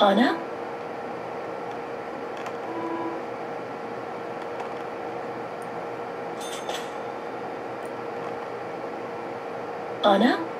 Anna? Anna?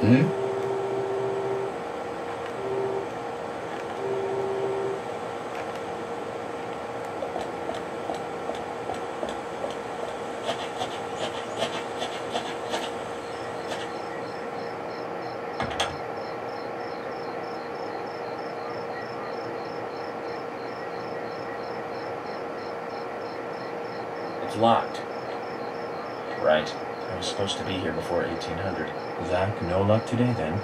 Hmm? It's locked. Supposed to be here before 1800. Zach, no luck today then.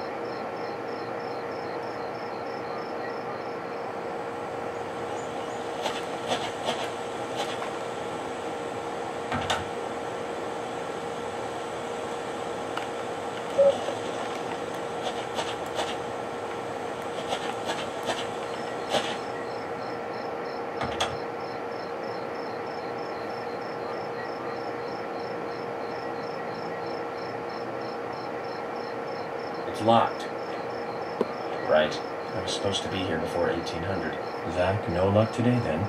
Locked. Right. I was supposed to be here before 1800. Zach, no luck today then.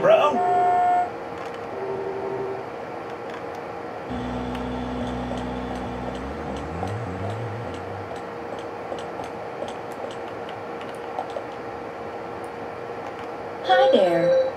Bro. Hi there.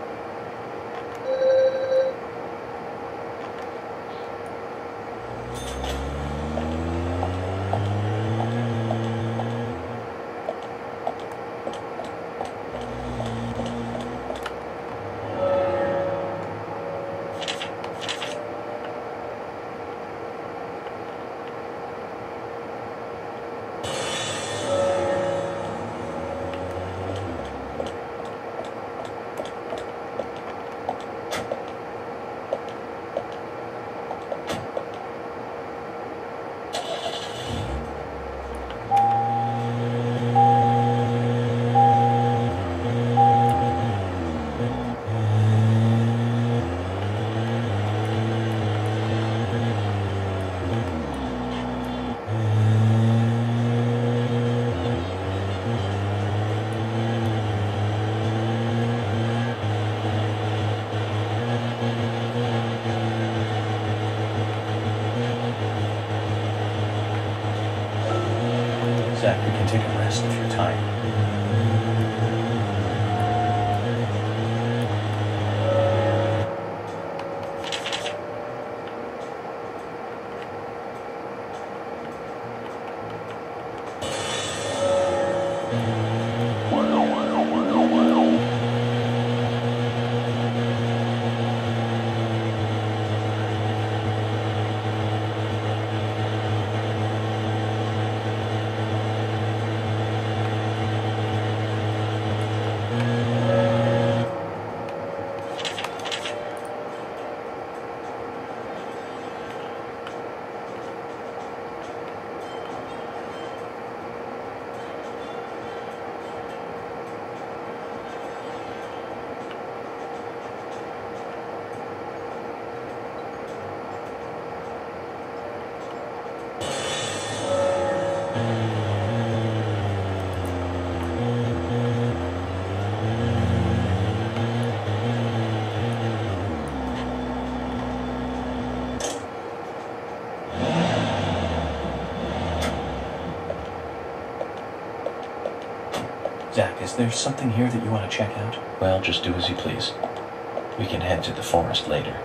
We can take a rest if you're tired. Is there something here that you want to check out? Well, just do as you please. We can head to the forest later.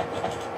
Oh,